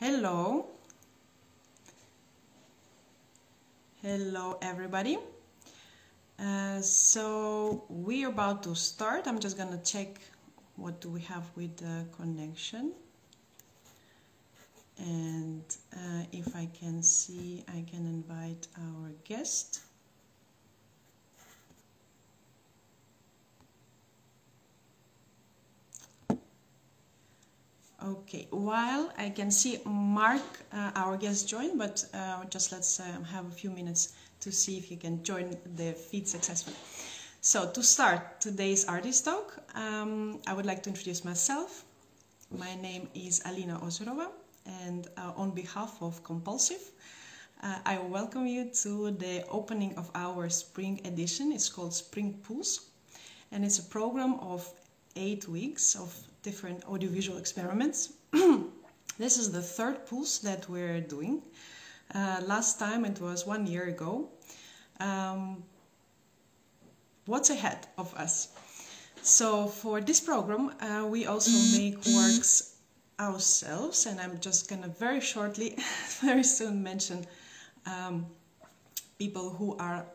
Hello. Hello, everybody. Uh, so we're about to start. I'm just gonna check what do we have with the connection. And uh, if I can see, I can invite our guest. Okay, while I can see Mark, uh, our guest, join, but uh, just let's uh, have a few minutes to see if he can join the feed successfully. So to start today's artist talk, um, I would like to introduce myself. My name is Alina Ozerova, and uh, on behalf of Compulsive, uh, I welcome you to the opening of our spring edition. It's called Spring Pulse, and it's a program of eight weeks of different audiovisual experiments. this is the third pulse that we're doing. Uh, last time it was one year ago. Um, what's ahead of us? So for this program, uh, we also make works ourselves, and I'm just gonna very shortly, very soon mention um, people who are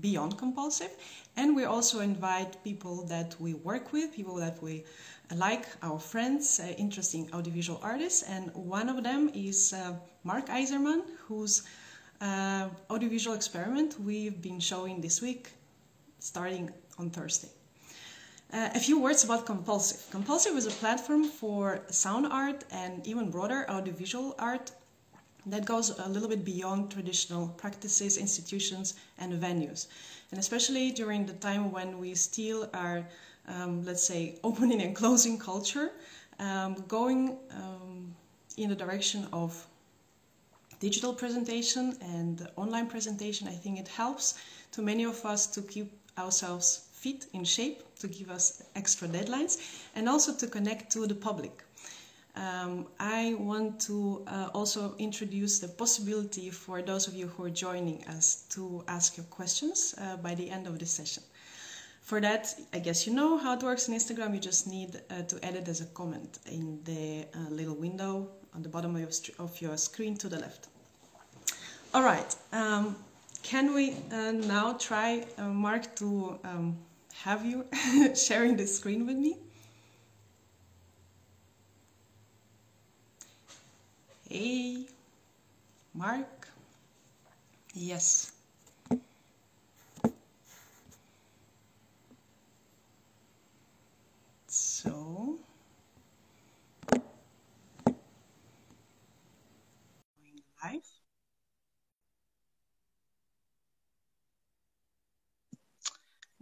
beyond compulsive, and we also invite people that we work with, people that we like our friends, uh, interesting audiovisual artists, and one of them is uh, Mark IJzerman, whose uh, audiovisual experiment we've been showing this week, starting on Thursday. Uh, a few words about Compulsive. Compulsive is a platform for sound art and even broader audiovisual art that goes a little bit beyond traditional practices, institutions, and venues. And especially during the time when we still are um, let's say, opening and closing culture, um, going um, in the direction of digital presentation and online presentation. I think it helps to many of us to keep ourselves fit in shape, to give us extra deadlines, and also to connect to the public. Um, I want to uh, also introduce the possibility for those of you who are joining us to ask your questions uh, by the end of the session. For that, I guess you know how it works in Instagram. You just need uh, to edit as a comment in the uh, little window on the bottom of your, of your, screen to the left. All right, um, can we uh, now try, uh, Mark, to um, have you sharing the screen with me? Hey, Mark. Yes. So, going live.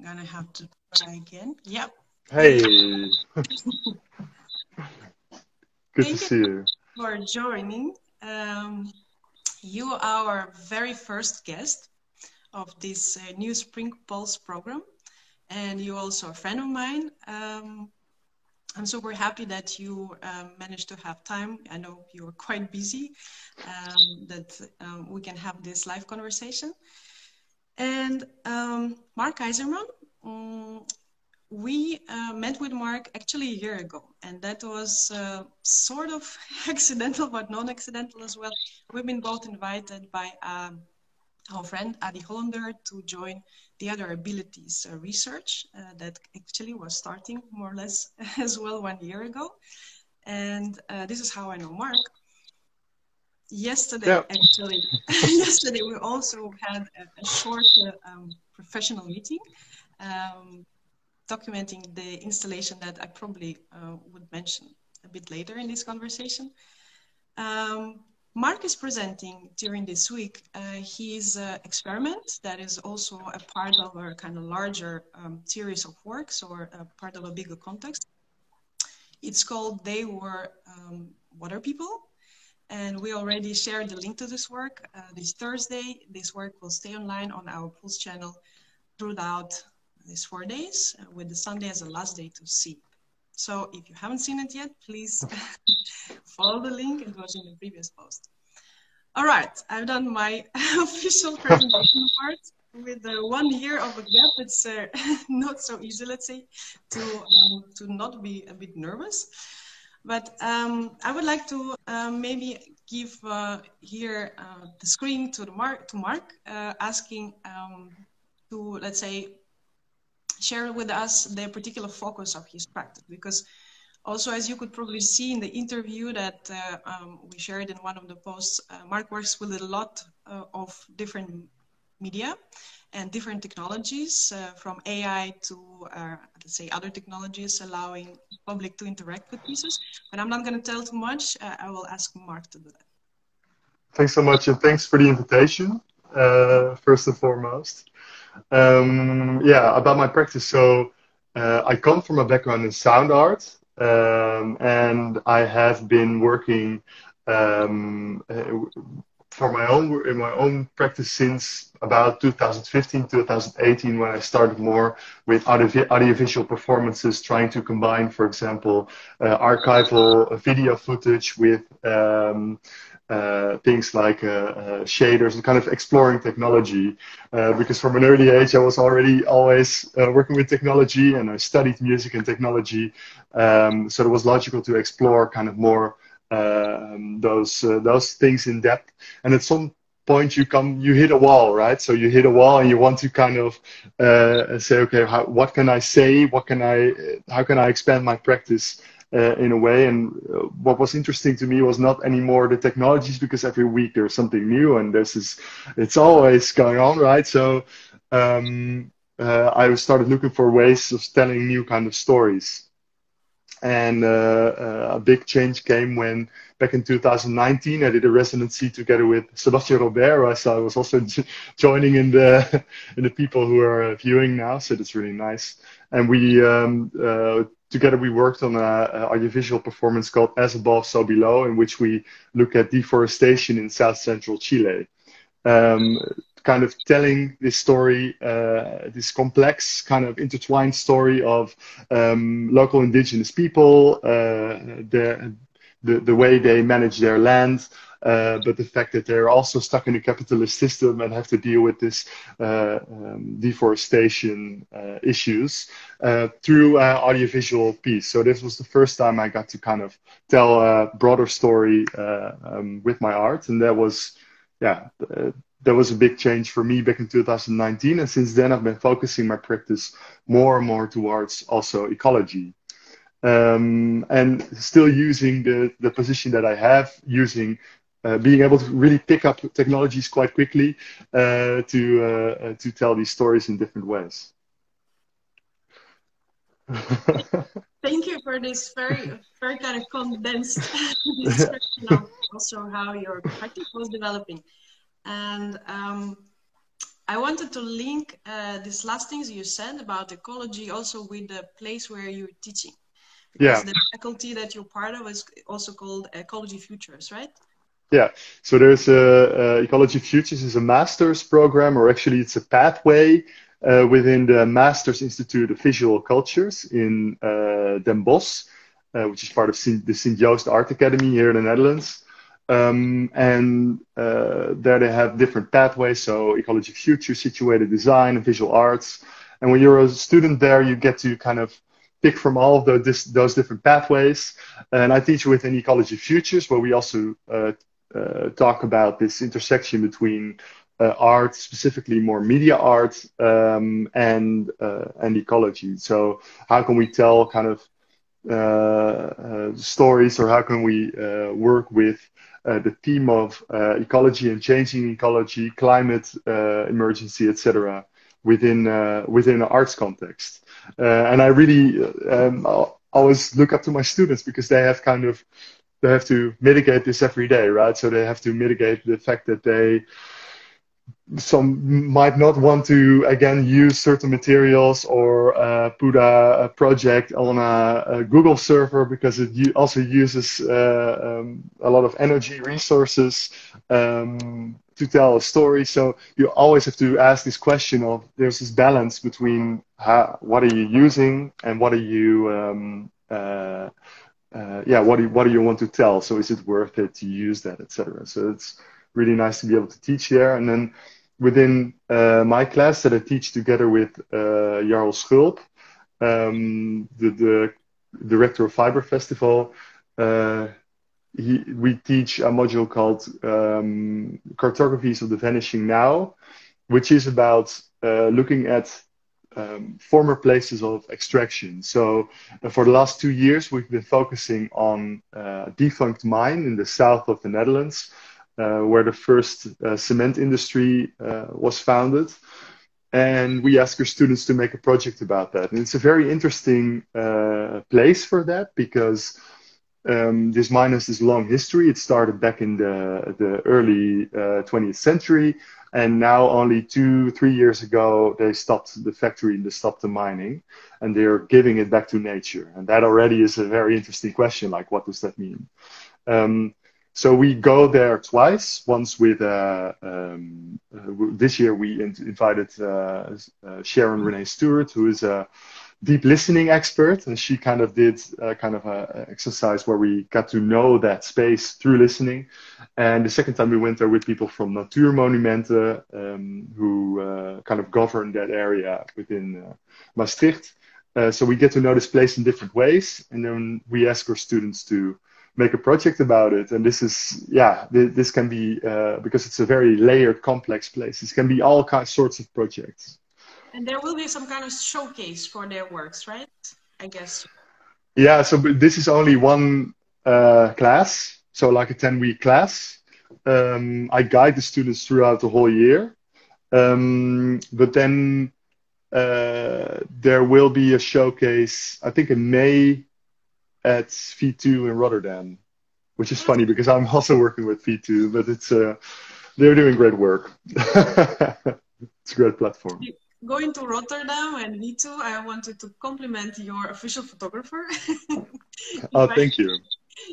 I'm gonna have to try again. Yep. Hey. Good Thank to see you. For joining. Um, you are our very first guest of this uh, new Spring Pulse program, and you're also a friend of mine. Um, I'm super happy that you um, managed to have time. I know you're quite busy, um, that um, we can have this live conversation. And um, Mark IJzerman, um, we uh, met with Mark actually a year ago, and that was uh, sort of accidental, but non-accidental as well. We've been both invited by um, our friend Adi Hollander to join the other abilities uh, research uh, that actually was starting more or less as well one year ago. And uh, this is how I know Mark. Yesterday, actually, yesterday we also had a, a short uh, um, professional meeting um, documenting the installation that I probably uh, would mention a bit later in this conversation. Um, Mark is presenting during this week uh, his uh, experiment that is also a part of a kind of larger um, series of works or a part of a bigger context. It's called They Were um, Water People. And we already shared the link to this work uh, this Thursday. This work will stay online on our Pulse channel throughout these four days, uh, with the Sunday as the last day to see. So if you haven't seen it yet, please follow the link. It was in the previous post. All right, I've done my official presentation part. With uh, one year of a gap, it's uh, not so easy, let's say, to um, to not be a bit nervous. But um, I would like to um, maybe give uh, here uh, the screen to the Mark to Mark, uh, asking um, to let's say share with us the particular focus of his practice because also as you could probably see in the interview that uh, um, we shared in one of the posts uh, mark works with a lot uh, of different media and different technologies uh, from ai to uh, let's say other technologies allowing public to interact with pieces but i'm not going to tell too much uh, i will ask mark to do that. Thanks so much and thanks for the invitation first and foremost um, yeah, about my practice. So uh, I come from a background in sound art, um, and I have been working um, uh, for my own in my own practice since about 2015 2018 when i started more with audio, audiovisual performances trying to combine for example uh, archival video footage with um, uh, things like uh, uh, shaders and kind of exploring technology. Uh, because from an early age, I was already always uh, working with technology and I studied music and technology. Um, so it was logical to explore kind of more um, those those things in depth. And at some point you come you hit a wall right so you hit a wall and you want to kind of say okay how, what can i say what can i how can i expand my practice uh, in a way. And uh, what was interesting to me was not anymore the technologies because every week there's something new and this is it's always going on, right? So um, uh, I started looking for ways of telling new kind of stories. And uh, uh, a big change came when back in 2019 I did a residency together with Sebastian Robert. So I was also joining in the in the people who are viewing now. So that's really nice. And we um, uh, together we worked on an audiovisual performance called As Above, So Below, in which we look at deforestation in South Central Chile. Um, kind of telling this story, uh, this complex, kind of intertwined story of um, local indigenous people, uh, the, the, the way they manage their land, uh, but the fact that they're also stuck in a capitalist system and have to deal with this uh, um, deforestation uh, issues uh, through audiovisual piece. So this was the first time I got to kind of tell a broader story um, with my art, and that was, yeah. that was a big change for me back in 2019, and since then I've been focusing my practice more and more towards also ecology. Um, and still using the, the position that I have, using uh, being able to really pick up technologies quite quickly uh, to uh, uh to tell these stories in different ways. Thank you for this very very kind of condensed description of also how your practice was developing, and. Um, I wanted to link uh, these last things you said about ecology also with the place where you're teaching. Because yeah. the faculty that you're part of is also called Ecology Futures, right? Yeah, so there's a, Ecology Futures is a master's program, or actually it's a pathway uh, within the Masters Institute of Visual Cultures in uh, Den Bosch, uh, which is part of the St. Joost Art Academy here in the Netherlands. Um, and uh, there they have different pathways, so Ecology Futures, Situated Design, and Visual Arts. And when you're a student there, you get to kind of pick from all of the, this, those different pathways. And I teach within Ecology Futures, where we also uh, talk about this intersection between uh, art, specifically more media art, um, and uh, and ecology. So how can we tell kind of stories, or how can we work with uh, the theme of uh, ecology and changing ecology, climate uh, emergency, etc., within within an arts context. and I really um, always look up to my students because they have kind of they have to mitigate this every day, right? So they have to mitigate the fact that they some might not want to again use certain materials or uh, put a, a, project on a, a, Google server because it also uses uh, um, a lot of energy resources um, to tell a story. So you always have to ask this question of there's this balance between how, what are you using and what are you um, uh, uh, yeah, what do you, what do you want to tell? So is it worth it to use that, etc. So it's really nice to be able to teach there. And then within uh, my class that I teach together with uh, Jarl Schulp, um, the, the director of Fiber Festival, uh, he, we teach a module called um, Cartographies of the Vanishing Now, which is about uh, looking at um, former places of extraction. So, uh, for the last two years, we've been focusing on uh, defunct mine in the south of the Netherlands, uh, where the first uh, cement industry uh, was founded. And we ask our students to make a project about that. And it's a very interesting place for that because um, this mine has this long history. It started back in the, the early 20th century and now, only two, three years ago, they stopped the factory and they stopped the mining, and they're giving it back to nature. And that already is a very interesting question. Like, what does that mean? Um, so we go there twice. Once with uh, um, uh, this year we in- invited uh, uh Sharon Renee Stewart, who is a deep listening expert, and she kind of did a, kind of a exercise where we got to know that space through listening. And the second time we went there with people from Natuurmonumenten, um, who uh, kind of govern that area within uh, Maastricht. Uh, so we get to know this place in different ways, and then we ask our students to make a project about it. And this is, yeah, th- this can be uh, because it's a very layered, complex place. This can be all kinds sorts of projects. And there will be some kind of showcase for their works, right? I guess. Yeah, so this is only one uh, class, so like a 10 week class. Um, I guide the students throughout the whole year. Um, but then uh, there will be a showcase, I think in May at V2 in Rotterdam, which is funny because I'm also working with V2, but it's uh, they're doing great work. it's a great platform going to Rotterdam and me too, I wanted to compliment your official photographer. oh, thank you.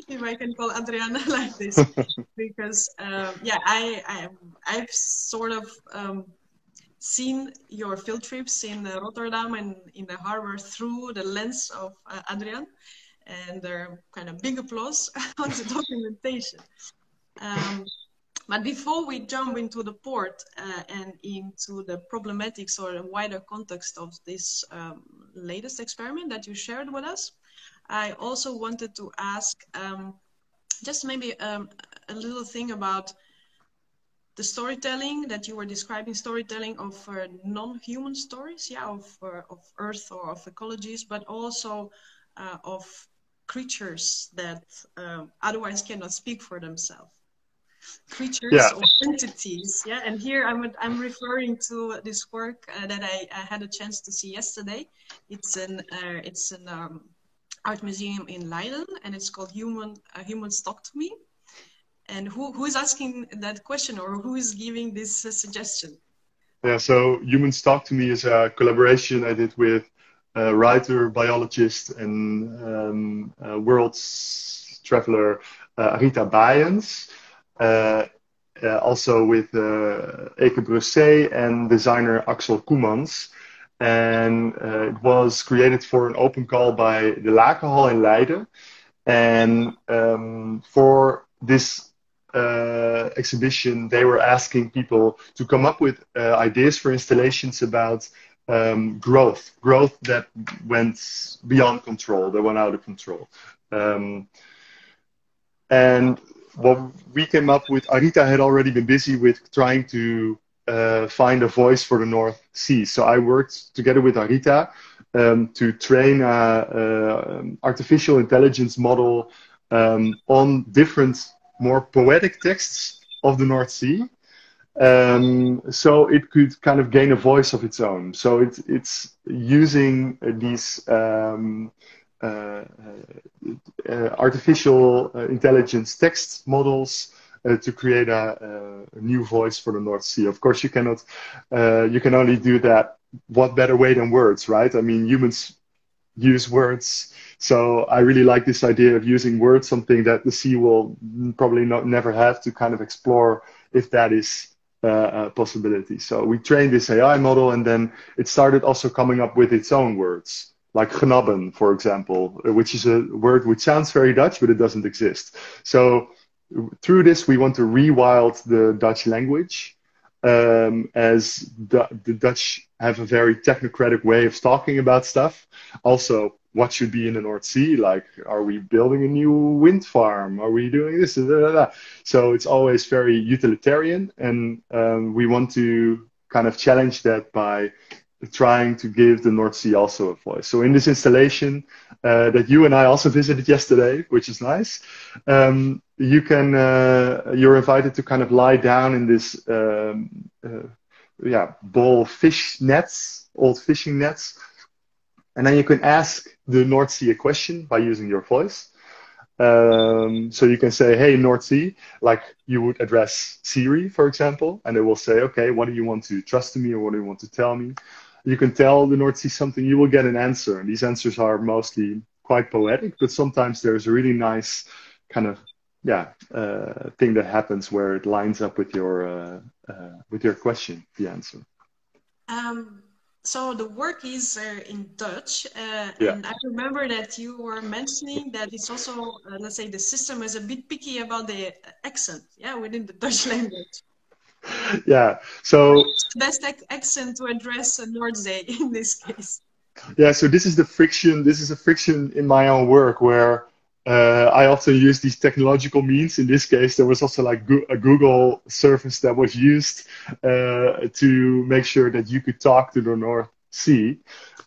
If I can call Adriana like this, because um, yeah, I, I I've sort of um, seen your field trips in uh, Rotterdam and in the harbor through the lens of uh, Adrian, and they're kind of big applause on the documentation. Um, but before we jump into the port uh, and into the problematics or the wider context of this um, latest experiment that you shared with us, I also wanted to ask um, just maybe um, a little thing about the storytelling that you were describing, storytelling of uh, non-human stories, yeah, of, uh, of Earth or of ecologies, but also uh, of creatures that um, otherwise cannot speak for themselves creatures yeah. or entities. Yeah, and here I'm I'm referring to this work uh, that I, I, had a chance to see yesterday. It's an uh, it's an um, art museum in Leiden, and it's called Human uh, Humans Talk to Me. And who who is asking that question, or who is giving this uh, suggestion? Yeah, so Humans Talk to Me is a collaboration I did with a writer, biologist, and um, world traveler uh, Arita Baaijens. Uh, uh, also with uh, Eke Brusset and designer Axel Koemans. And it was created for an open call by the Lakenhal in Leiden. And um, for this uh, exhibition, they were asking people to come up with uh, ideas for installations about um, growth, growth that went beyond control, that went out of control. Um, and what we came up with, Arita had already been busy with trying to uh, find a voice for the North Sea. So I worked together with Arita um, to train an artificial intelligence model um, on different, more poetic texts of the North Sea. Um, so it could kind of gain a voice of its own. So it, it's using these um, Uh, uh, uh, artificial uh, intelligence text models to create a, a, new voice for the North Sea. Of course, you cannot, you can only do that. What better way than words, right? I mean, humans use words. So I really like this idea of using words, something that the sea will probably not never have to kind of explore if that is uh, a possibility. So we trained this AI model, and then it started also coming up with its own words like knobben, for example, which is a word which sounds very Dutch, but it doesn't exist. So through this, we want to rewild the Dutch language um, as the, the, Dutch have a very technocratic way of talking about stuff. Also, what should be in the North Sea? Like, are we building a new wind farm? Are we doing this? So it's always very utilitarian, and um, we want to kind of challenge that by trying to give the North Sea also a voice. So in this installation uh, that you and I also visited yesterday, which is nice, um, you can uh, you're invited to kind of lie down in this um, uh, yeah ball fish nets, old fishing nets, and then you can ask the North Sea a question by using your voice. Um, so you can say, "Hey, North Sea," like you would address Siri, for example, and it will say, "Okay, what do you want to trust to me, or what do you want to tell me?" You can tell the North Sea something, you will get an answer. And these answers are mostly quite poetic, but sometimes there's a really nice kind of yeah uh, thing that happens where it lines up with your uh, uh, with your question, the answer. Um, so the work is uh, in Dutch, uh, yeah. and I remember that you were mentioning that it's also uh, let's say the system is a bit picky about the accent, yeah, within the Dutch language yeah. So best accent to address a Noordzee in this case. Yeah. So this is the friction. This is a friction in my own work where uh, I often use these technological means. In this case, there was also like a Google service that was used uh, to make sure that you could talk to the North Sea.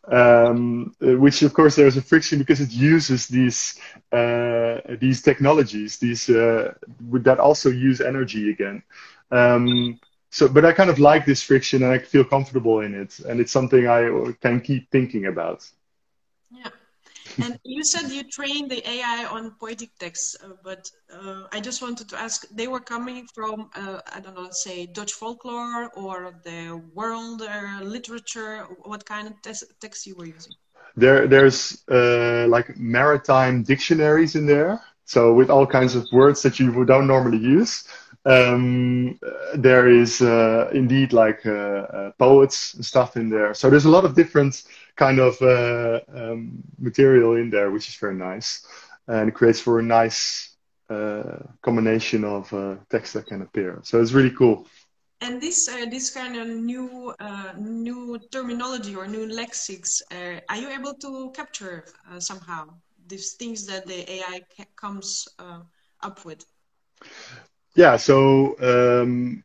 Um, which of course there's a friction because it uses these uh, these technologies, these uh, that also use energy again. Um, so, but I kind of like this friction and I feel comfortable in it, and it's something I can keep thinking about. Yeah. And you said you trained the AI on poetic texts, uh, but uh, I just wanted to ask, they were coming from, uh, I don't know, say Dutch folklore or the world uh, literature. What kind of text you were using? There, there's uh, like maritime dictionaries in there. So with all kinds of words that you don't normally use. Um, there is uh, indeed like uh, uh, poets and stuff in there. So there's a lot of different kind of uh, um, material in there, which is very nice, and it creates for a nice uh, combination of uh, text that can appear. So it's really cool. And this this kind of new new terminology or new lexics, are you able to capture somehow these things that the AI comes up with? Yeah, so um,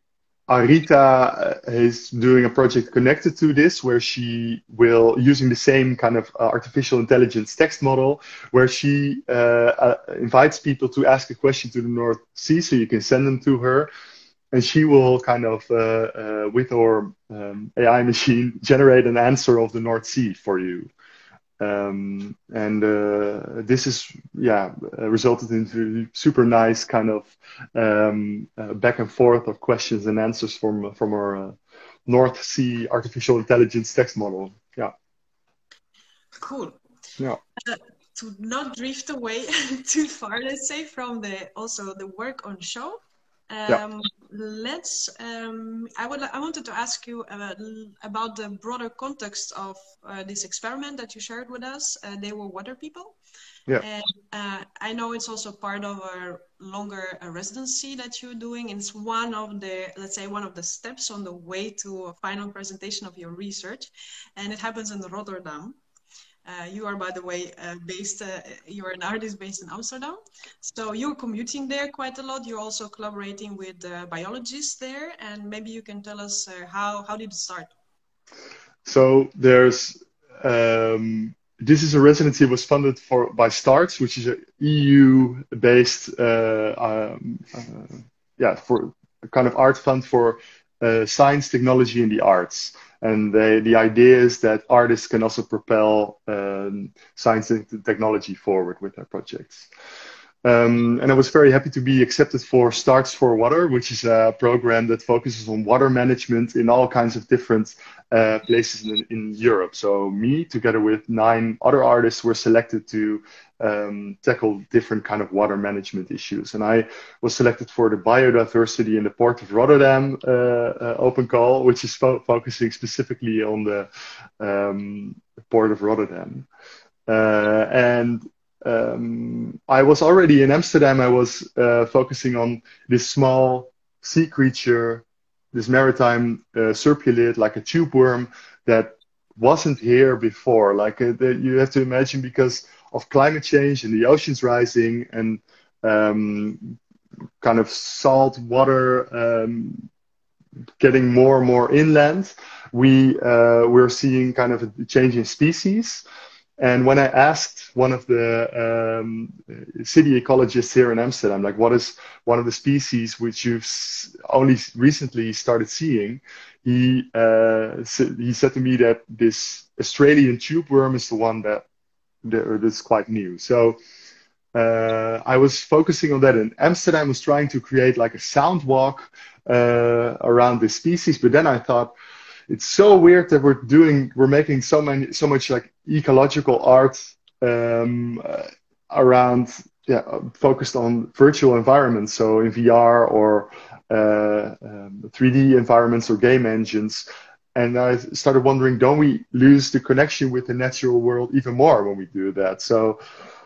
Arita is doing a project connected to this where she will, using the same kind of uh, artificial intelligence text model, where she uh, uh, invites people to ask a question to the North Sea, so you can send them to her. And she will kind of, uh, uh, with our um, AI machine, generate an answer of the North Sea for you. Um, and uh, this is yeah uh, resulted into super nice kind of um, uh, back and forth of questions and answers from from our uh, North Sea artificial intelligence text model. Yeah. Cool. Yeah. Uh, to not drift away too far, let's say, from the also the work on show. Um, yeah. Let's. Um, I would. I wanted to ask you about, about the broader context of uh, this experiment that you shared with us. Uh, they were water people. Yeah. And uh, I know it's also part of a longer uh, residency that you're doing. And it's one of the, let's say, one of the steps on the way to a final presentation of your research. And it happens in Rotterdam. Uh, you are, by the way, uh, based, uh, you're an artist based in Amsterdam. So you're commuting there quite a lot. You're also collaborating with biologists there. And maybe you can tell us uh, how, how did it start? So there's, um, this is a residency was funded for by STARTS, which is an EU-based, uh, um, yeah, for kind of art fund for science, technology, and the arts. And they, the idea is that artists can also propel um, science and technology forward with their projects. Um, and I was very happy to be accepted for Starts for Water, which is a program that focuses on water management in all kinds of different uh, places in, in, Europe. So me, together with nine other artists, were selected to um, tackle different kind of water management issues. And I was selected for the biodiversity in the Port of Rotterdam uh, uh, open call, which is fo focusing specifically on the um, Port of Rotterdam. Uh, and um, I was already in Amsterdam. I was uh, focusing on this small sea creature, this maritime uh, like a tube worm, that wasn't here before. Like uh, you have to imagine because of climate change and the oceans rising and um, kind of salt water um, getting more and more inland, we uh, we're seeing kind of a change in species. And when I asked one of the um, city ecologists here in Amsterdam, like, what is one of the species which you've only recently started seeing? He uh, he said to me that this Australian tube worm is the one that that's quite new. So uh, I was focusing on that. And Amsterdam was trying to create like a sound walk uh, around this species, but then I thought it's so weird that we're doing we're making so many so much like ecological art um, uh, around yeah focused on virtual environments so in vr or uh, um, 3d environments or game engines. And i started wondering don't we lose the connection with the natural world even more when we do that? So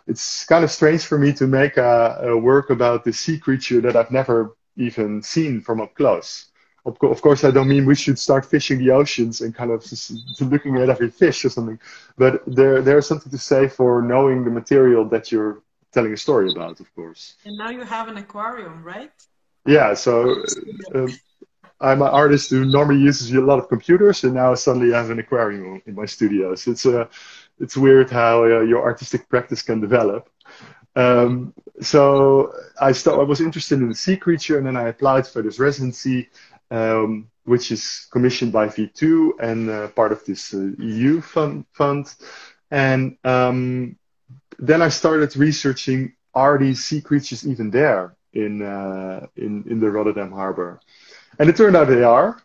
it's kind of strange for me to make a, a work about the sea creature that i've never even seen from up close of course, I don't mean we should start fishing the oceans and kind of looking at every fish or something, but there there's something to say for knowing the material that you're telling a story about, of course. And now you have an aquarium, right? Yeah. So uh, I'm an artist who normally uses a lot of computers, and now suddenly I have an aquarium in my studio. So it's uh, it's weird how uh, your artistic practice can develop. Um, so I, start, I was interested in the sea creature, and then I applied for this residency um, which is commissioned by V2 and uh, part of this uh, EU fund. fund. And um, then I started researching are these sea creatures even there in uh, in in the Rotterdam harbor? And it turned out they are.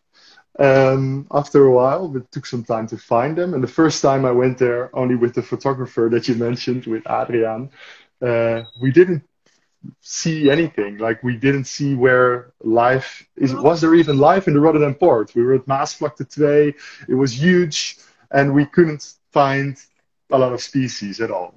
Um, after a while, it took some time to find them. And the first time I went there, only with the photographer that you mentioned, with Adrian, uh, we didn't see anything. Like we didn't see where life is. Was there even life in the Rotterdam port? We were at Maasvlakte today. It was huge, and we couldn't find a lot of species at all.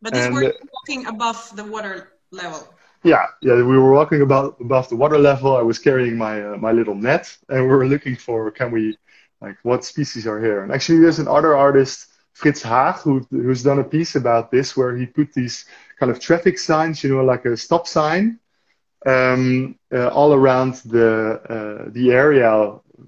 But these were walking above the water level. Yeah, yeah, we were walking about above the water level. I was carrying my uh, my little net, and we were looking for can we like what species are here. And actually, there's another artist Fritz Haeg, who, who's done a piece about this, where he put these kind of traffic signs, you know, like a stop sign, um, uh, all around the uh, the area,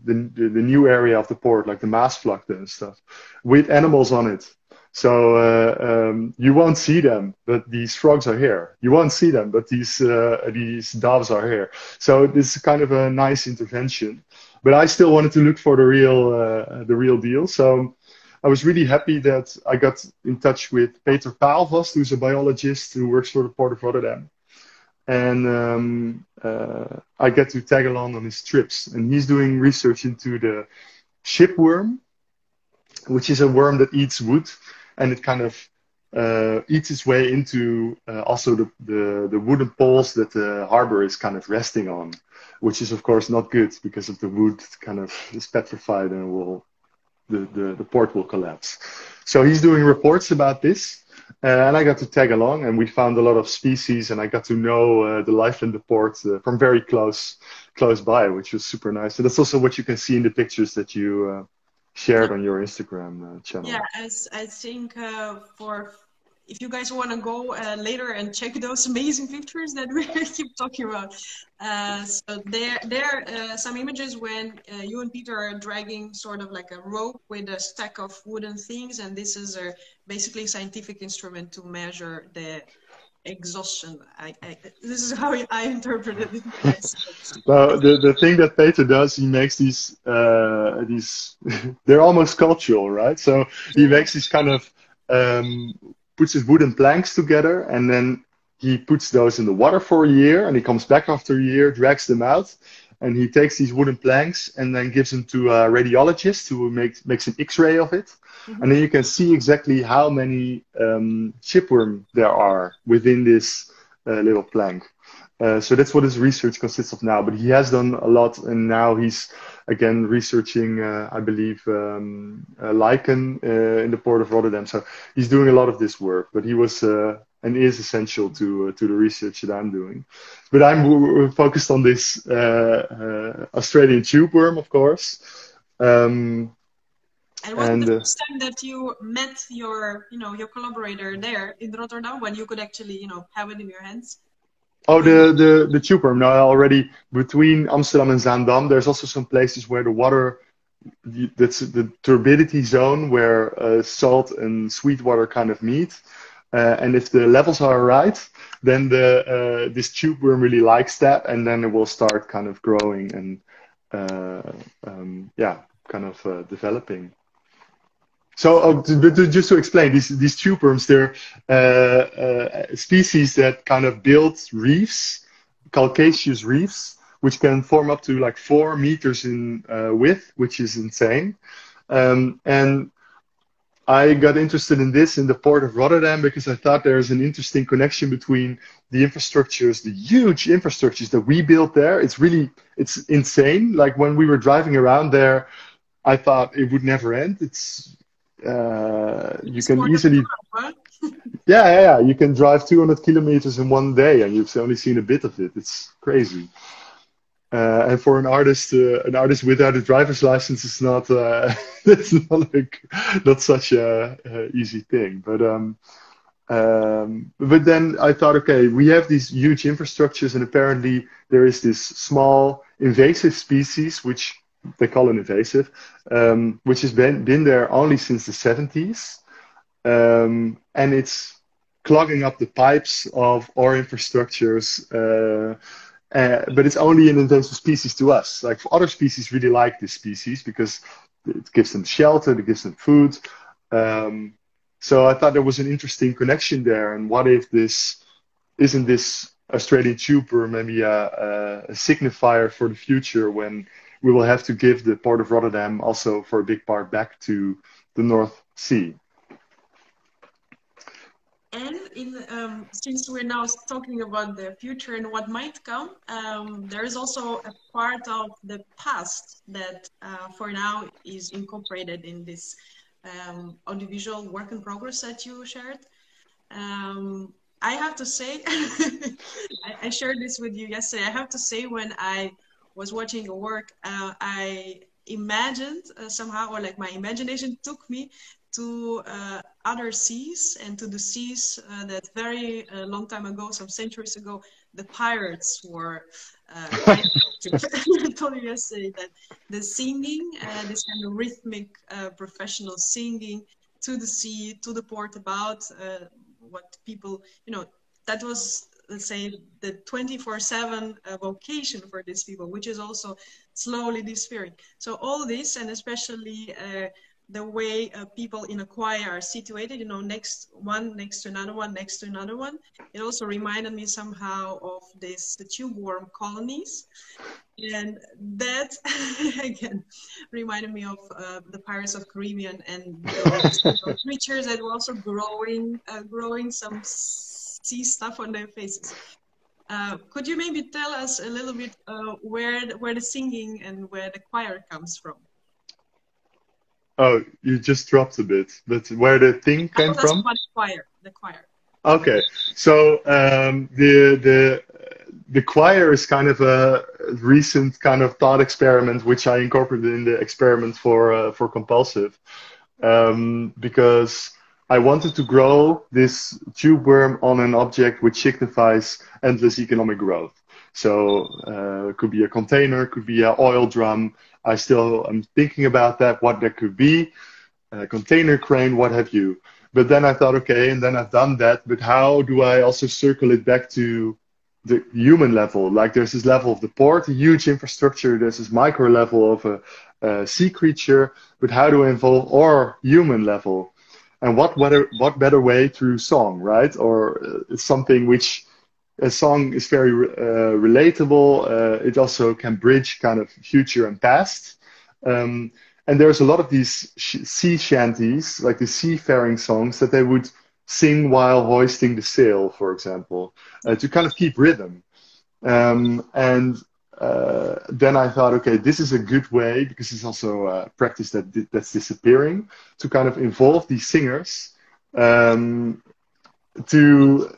the, the, the new area of the port, like the mass Maasvlakte and stuff, with animals on it. So uh, um, you won't see them, but these frogs are here. You won't see them, but these uh, these doves are here. So this is kind of a nice intervention. But I still wanted to look for the real uh, the real deal. So I was really happy that I got in touch with Peter Paalvast, who's a biologist who works for the Port of Rotterdam. And um, uh, I get to tag along on his trips. And he's doing research into the shipworm, which is a worm that eats wood and it kind of uh, eats its way into uh, also the, the, the, wooden poles that the harbor is kind of resting on, which is of course not good because of the wood kind of is petrified and will the, the, the port will collapse. So he's doing reports about this. Uh, and I got to tag along, and we found a lot of species, and I got to know uh, the life in the port uh, from very close, close by, which was super nice. And that's also what you can see in the pictures that you uh, shared on your Instagram uh, channel. Yeah, as I think for if you guys want to go uh, later and check those amazing pictures that we keep talking about. Uh, so there, there uh, some images when uh, you and Peter are dragging sort of like a rope with a stack of wooden things, and this is a basically a scientific instrument to measure the exhaustion. I, I, this is how I interpreted it. well, the, the thing that Peter does, he makes these uh, these they're almost cultural, right? So he makes these kind of um, puts his wooden planks together and then he puts those in the water for a year and he comes back after a year, drags them out, and he takes these wooden planks and then gives them to a radiologist who makes makes an X-ray of it. Mm-hmm. And then you can see exactly how many um, shipworm there are within this uh, little plank. Uh, so that's what his research consists of now. But he has done a lot, and now he's again researching, uh, I believe, um, uh, lichen uh, in the port of Rotterdam. So he's doing a lot of this work. But he was uh, and is essential to to the research that I'm doing. But I'm focused on this Australian tube worm, of course. Um, And was and, the uh, first time that you met your, you know, your collaborator there in Rotterdam when you could actually, you know, have it in your hands? Oh, the the the tube worm. No, already between Amsterdam and Zaandam, there's also some places where the water, that's the turbidity zone where uh, salt and sweet water kind of meet. Uh, and if the levels are right, then the uh, this tube worm really likes that, and then it will start kind of growing and uh, um, yeah, kind of uh, developing. So, uh, just to explain, these these worms, they're species that kind of build reefs, calcareous reefs, which can form up to like four meters in width, which is insane. Um, and I got interested in this in the port of Rotterdam because I thought there's an interesting connection between the infrastructures, the huge infrastructures that we built there. It's really, it's insane. Like when we were driving around there, I thought it would never end. It's, uh, you can easily, yeah, yeah, yeah, you can drive 200 kilometers in one day and you've only seen a bit of it. It's crazy. Uh, and for an artist, uh, an artist without a driver's license is not uh, it's not like not such a, a easy thing. But um, um, but then I thought, okay, we have these huge infrastructures, and apparently there is this small invasive species which they call it invasive, um, which has been been there only since the 70s, um, and it's clogging up the pipes of our infrastructures. Uh, uh, but it's only an invasive species to us. Like for other species, really like this species because it gives them shelter, it gives them food. Um, so I thought there was an interesting connection there. And what if this isn't this Australian tuber maybe a, a, a signifier for the future when we will have to give the port of Rotterdam also for a big part back to the North Sea? And in, um, since we're now talking about the future and what might come, um, there is also a part of the past that uh, for now is incorporated in this um, audiovisual work in progress that you shared. Um, I have to say, I, I, shared this with you yesterday. I have to say, when I was watching your work, uh, I imagined uh, somehow, or like my imagination took me to uh, other seas and to the seas uh, that very uh, long time ago, some centuries ago, the pirates were. Uh, told you yesterday that the singing, uh, this kind of rhythmic uh, professional singing to the sea, to the port about what people, you know, that was let's say the 24/7 vocation for these people, which is also slowly disappearing. So all this, and especially the way uh, people in a choir are situated, you know, next one next to another one, next to another one. It also reminded me somehow of this the tube worm colonies, and that again reminded me of uh, the Pirates of Caribbean and the creatures that were also growing, uh, growing some sea stuff on their faces. Uh, could you maybe tell us a little bit uh, where where the singing and where the choir comes from? Oh, you just dropped a bit, but where the thing came oh, from? The choir. The choir. Okay, so um, the the the choir is kind of a recent kind of thought experiment, which I incorporated in the experiment for uh, for compulsive, um, because I wanted to grow this tube worm on an object which signifies endless economic growth. So uh, it could be a container, could be an oil drum, I still am thinking about that, what that could be, a container crane, what have you. But then I thought, okay, and then I've done that, but how do I also circle it back to the human level? Like there's this level of the port, a huge infrastructure, there's this micro level of a, a sea creature, but how do I involve our human level? And what better, what better way through song, right? Or uh, something which a song is very uh, relatable. Uh, it also can bridge kind of future and past. Um, and there's a lot of these sh sea shanties, like the seafaring songs, that they would sing while hoisting the sail, for example, uh, to kind of keep rhythm. Um, and uh, then I thought, okay, this is a good way because it's also a practice that that's disappearing to kind of involve these singers um, to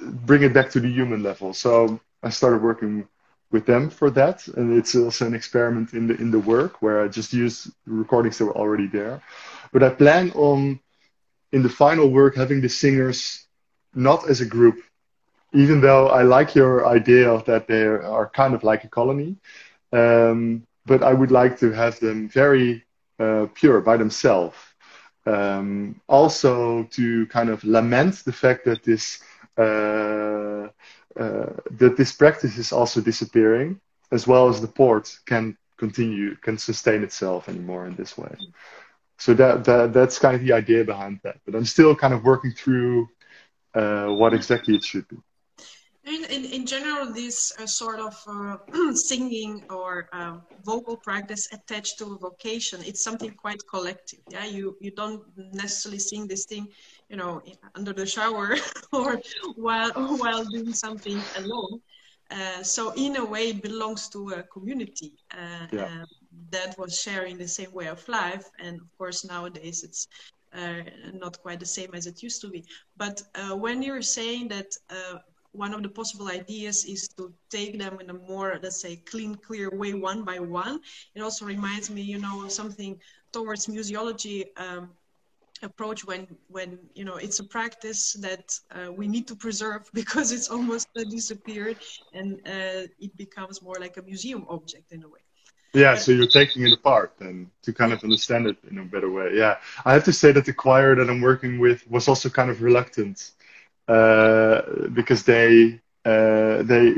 bring it back to the human level. So I started working with them for that, and it's also an experiment in the in the work where I just use recordings that were already there. But I plan on in the final work having the singers not as a group, even though I like your idea of that they are kind of like a colony. Um, but I would like to have them very uh, pure by themselves. Um, also to kind of lament the fact that this uh, uh, that this practice is also disappearing, as well as the port can continue, can sustain itself anymore in this way. So that, that that's kind of the idea behind that. But I'm still kind of working through uh, what exactly it should be. In, in, in general, this uh, sort of uh, singing or uh, vocal practice attached to a vocation, it's something quite collective. Yeah, you you don't necessarily sing this thing, you know, under the shower or while while doing something alone. Uh, so in a way, it belongs to a community uh, yeah. Um, that was sharing the same way of life. And of course, nowadays it's uh, not quite the same as it used to be. But when you're saying that one of the possible ideas is to take them in a more, let's say, clean, clear way, one by one. It also reminds me, you know, of something towards museology um, approach when, when you know, it's a practice that uh, we need to preserve because it's almost disappeared, and uh, it becomes more like a museum object in a way. Yeah, so you're taking it apart then to kind of understand it in a better way. Yeah, I have to say that the choir that I'm working with was also kind of reluctant because they uh, they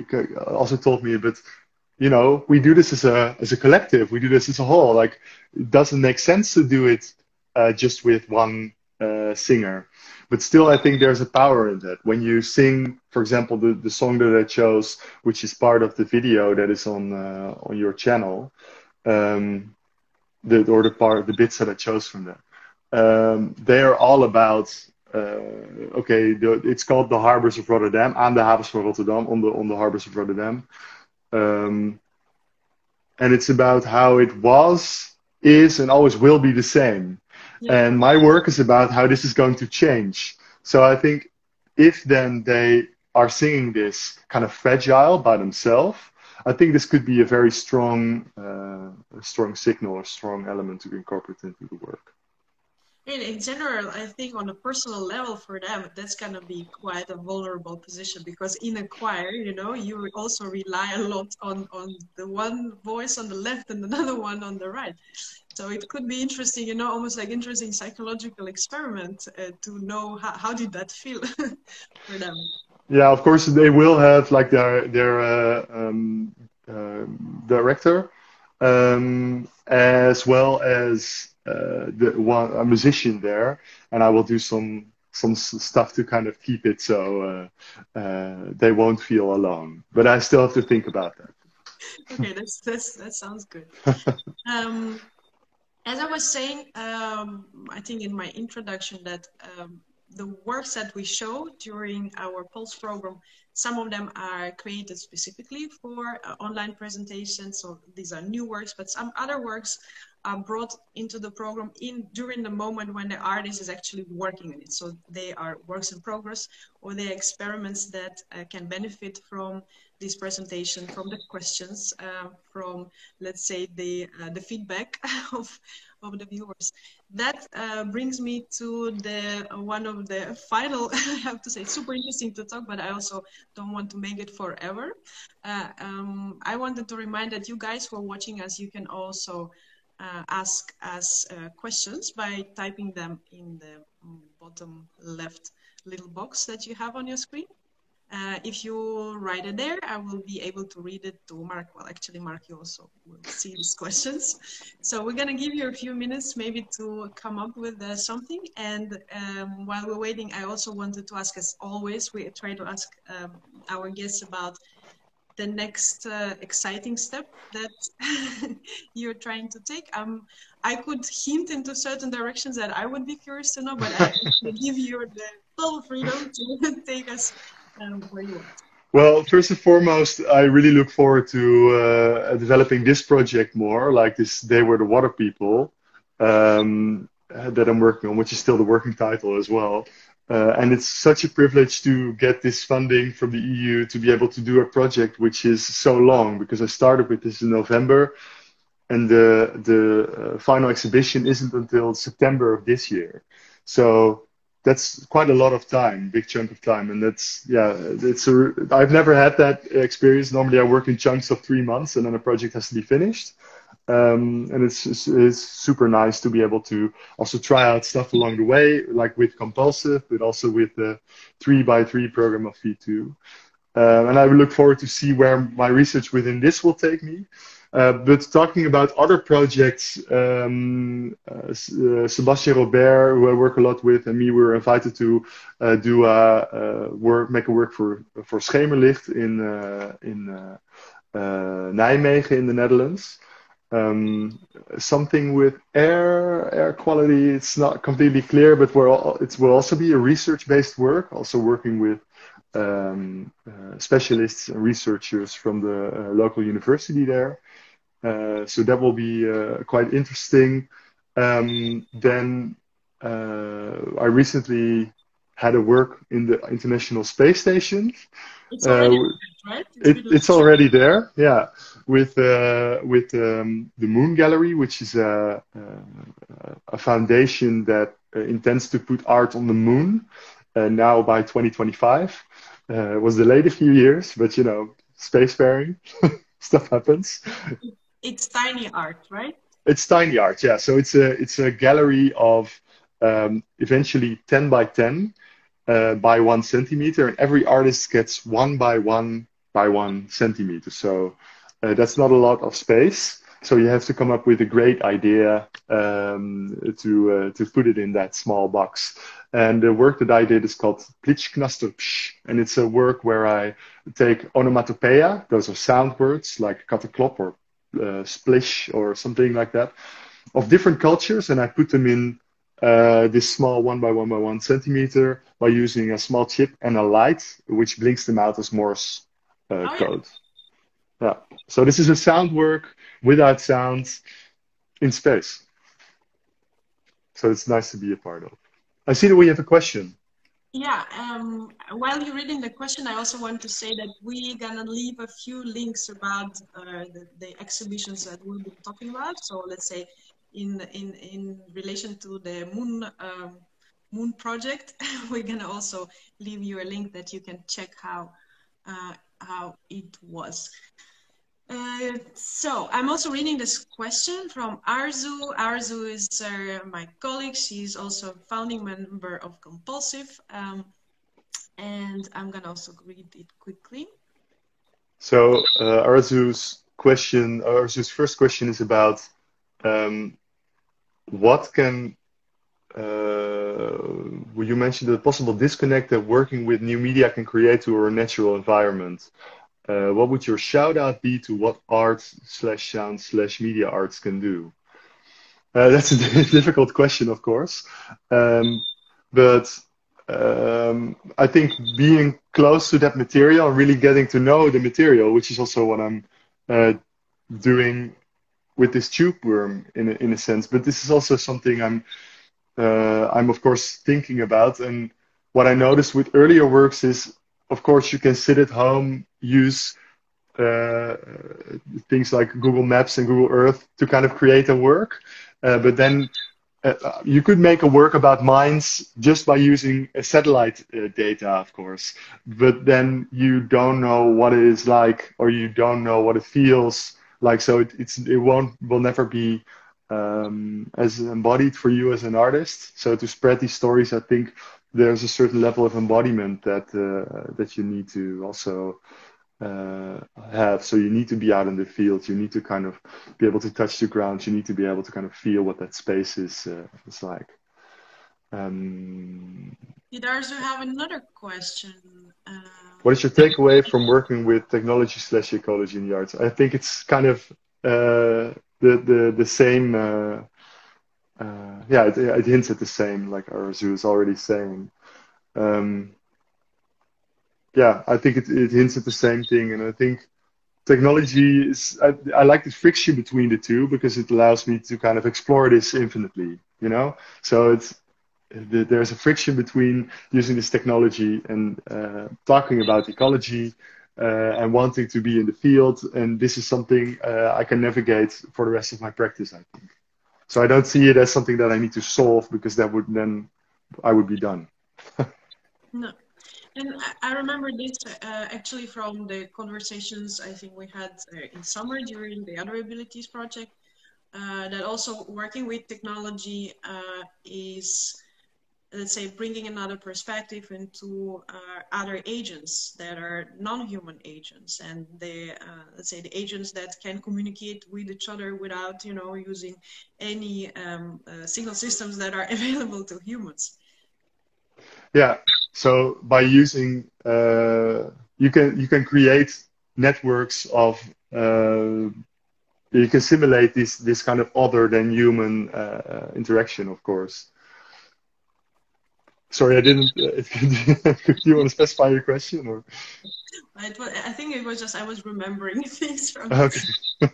also told me, but you know, we do this as a as a collective. We do this as a whole. Like, it doesn't make sense to do it uh, just with one uh, singer. But still, I think there's a power in that. When you sing, for example, the, the song that I chose, which is part of the video that is on uh, on your channel, um, the or the part the bits that I chose from that, um, they are all about uh, okay, the, it's called the Harbors of Rotterdam, aan the havens van Rotterdam, on the, on the Harbors of Rotterdam. Um, and it's about how it was, is, and always will be the same. Yeah. And my work is about how this is going to change. So I think if then they are singing this kind of fragile by themselves, I think this could be a very strong, uh, strong signal, a strong element to incorporate into the work in, in general, I think on a personal level for them, that's going to be quite a vulnerable position because in a choir, you know, you also rely a lot on, on the one voice on the left and another one on the right. So it could be interesting, you know, almost like interesting psychological experiment uh, to know how, how did that feel for them. Yeah, of course they will have like their their uh, um, uh, director um, as well as the one a musician there, and I will do some some stuff to kind of keep it so uh, uh, they won't feel alone. But I still have to think about that. okay, that's, that's that sounds good. um, as I was saying, um, I think in my introduction that um, the works that we show during our Pulse program, some of them are created specifically for uh, online presentations, so these are new works, but some other works are brought into the program in during the moment when the artist is actually working on it. So they are works in progress or they are experiments that uh, can benefit from this presentation, from the questions, uh, from let's say the uh, the feedback of of the viewers. That uh, brings me to the one of the final. I have to say, super interesting to talk, but I also don't want to make it forever. Uh, um, I wanted to remind that you guys who are watching us, you can also uh, ask us uh, questions by typing them in the bottom left little box that you have on your screen. Uh, if you write it there, I will be able to read it to Mark. Well, actually, Mark, you also will see these questions. So we're going to give you a few minutes maybe to come up with uh, something. And um, while we're waiting, I also wanted to ask, as always, we try to ask um, our guests about the next uh, exciting step that you're trying to take. Um, I could hint into certain directions that I would be curious to know, but I give you the full freedom to take us um, where you want. Well, first and foremost, I really look forward to uh, developing this project more, like this They Were the Water People, um, that I'm working on, which is still the working title as well. Uh, and it's such a privilege to get this funding from the EU to be able to do a project which is so long because I started with this in November and the, the uh, final exhibition isn't until September of this year. So that's quite a lot of time, big chunk of time. And that's, yeah, it's a, I've never had that experience. Normally I work in chunks of three months and then a project has to be finished. Um, and it's, it's, it's, super nice to be able to also try out stuff along the way, like with Compulsive, but also with the three by three program of V2. Uh, and I look forward to see where my research within this will take me. Uh, but talking about other projects, um, uh, uh, Sebastian Robert, who I work a lot with, and me we were invited to uh, do a, work, make a work for for Schemerlicht in in Nijmegen in the Netherlands um, something with air air quality. It's not completely clear, but all, it will also be a research-based work, also working with um, uh, specialists and researchers from the uh, local university there. Uh, so that will be uh, quite interesting. Um, then uh, I recently had a work in the International Space Station. It's already, uh, right? It's, it, it's already there, yeah with uh, with um, the Moon Gallery, which is a, a, a foundation that uh, intends to put art on the moon. Uh, now by 2025, uh, it was delayed a few years, but you know, spacefaring stuff happens. It's tiny art, right? It's tiny art, yeah. So it's a it's a gallery of um, eventually 10 by 10 uh, by one centimeter, and every artist gets one by one by one centimeter. So uh, that's not a lot of space. So you have to come up with a great idea um, to uh, to put it in that small box. And the work that I did is called Plitsch Knaster and it's a work where I take onomatopoeia, those are sound words like kataklop or uh, splish or something like that, of different cultures, and I put them in uh, this small one by one by one centimeter by using a small chip and a light, which blinks them out as Morse uh, oh, code. Yeah. Yeah. So this is a sound work without sounds in space. So it's nice to be a part of. I see that we have a question. Yeah, um, while you're reading the question, I also want to say that we're gonna leave a few links about uh, the, the, exhibitions that we'll be talking about. So let's say in in in relation to the moon um, moon project, we're gonna also leave you a link that you can check how uh, how it was. So I'm also reading this question from Arzu. Arzu is uh, my colleague. She's also a founding member of Compulsive. Um, and I'm going to also read it quickly. So uh, Arzu's question, Arzu's first question is about um, what can, uh, you mentioned the possible disconnect that working with new media can create to our natural environment. Uh, what would your shout out be to what art slash sound slash media arts can do? Uh, that's a difficult question, of course. Um, but um, I think being close to that material, really getting to know the material, which is also what I'm uh, doing with this tube worm in a, in a sense. But this is also something I'm uh, I'm of course thinking about. And what I noticed with earlier works is of course, you can sit at home, use uh, things like Google Maps and Google Earth to kind of create a work. Uh, but then uh, you could make a work about mines just by using satellite uh, data, of course. But then you don't know what it is like, or you don't know what it feels like. So it, it's it won't will never be um, as embodied for you as an artist. So to spread these stories, I think there's a certain level of embodiment that uh, that you need to also uh, have. So you need to be out in the field. You need to kind of be able to touch the ground. You need to be able to kind of feel what that space is uh, is like. Um, Did Arzu have another question? Uh, what is your takeaway from working with technology slash ecology in the arts? I think it's kind of uh, the the the same uh, uh, yeah, it, it, hints at the same, like Arzu is already saying. Um, yeah, I think it, it hints at the same thing, and I think technology is. I, I like the friction between the two because it allows me to kind of explore this infinitely. You know, so it's there's a friction between using this technology and uh, talking about ecology uh, and wanting to be in the field. And this is something uh, I can navigate for the rest of my practice, I think. So I don't see it as something that I need to solve because that would then I would be done. no. And I remember this uh, actually from the conversations I think we had uh, in summer during the Other Abilities project. Uh, that also working with technology uh, is let's say bringing another perspective into uh, other agents that are non-human agents and the uh, let's say the agents that can communicate with each other without you know using any um, signal systems that are available to humans yeah so by using uh, you can you can create networks of uh, you can simulate this this kind of other than human uh, interaction of course Sorry, I didn't. Uh, do you want to specify your question or? I, I think it was just I was remembering things from. Okay.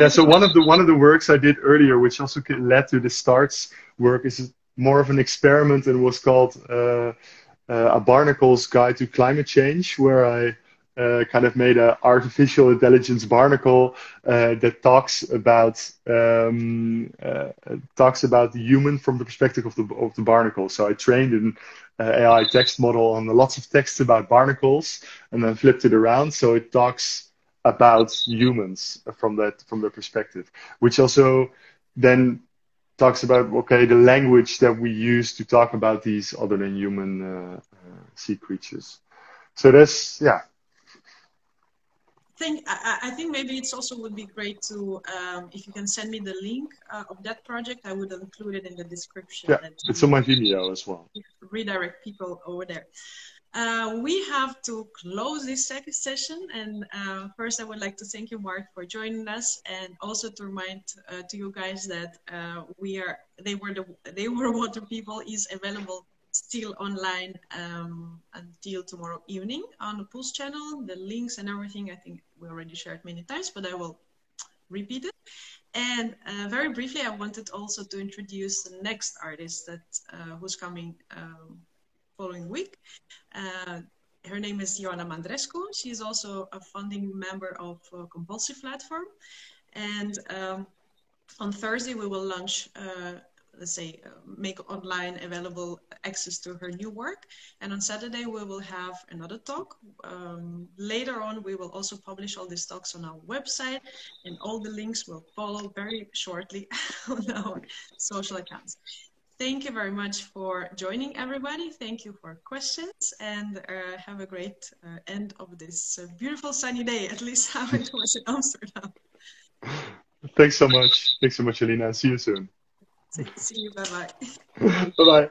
yeah. So one of the one of the works I did earlier, which also led to the starts work, is more of an experiment and was called uh, a Barnacle's Guide to Climate Change, where I uh, kind of made an artificial intelligence barnacle uh, that talks about um, uh, talks about the human from the perspective of the of the barnacle. So I trained an uh, AI text model on lots of texts about barnacles, and then flipped it around so it talks about humans from that from their perspective, which also then talks about okay the language that we use to talk about these other than human uh, uh, sea creatures. So that's yeah. Think I, I, think maybe it's also would be great to um, if you can send me the link uh, of that project i would include it in the description. Yeah it's on my video as well. Redirect people over there uh, we have to close this second session and uh, first i would like to thank you mark for joining us and also to remind uh, to you guys that uh, we are they were the they were water people is available still online um, until tomorrow evening on the Pulse channel. The links and everything, I think we already shared many times, but I will repeat it. And uh, very briefly, I wanted also to introduce the next artist that who's coming um, following week. Uh, her name is Ioana Mandrescu. She's also a founding member of uh, Compulsive Platform. And um, on Thursday, we will launch uh, let's say, uh, make online available access to her new work. And on Saturday, we will have another talk. Um, later on, we will also publish all these talks on our website, and all the links will follow very shortly on our social accounts. Thank you very much for joining, everybody. Thank you for questions, and uh, have a great uh, end of this uh, beautiful sunny day, at least how it was in Amsterdam. Thanks so much. Thanks so much, Alina. See you soon. See you. Bye bye. bye bye.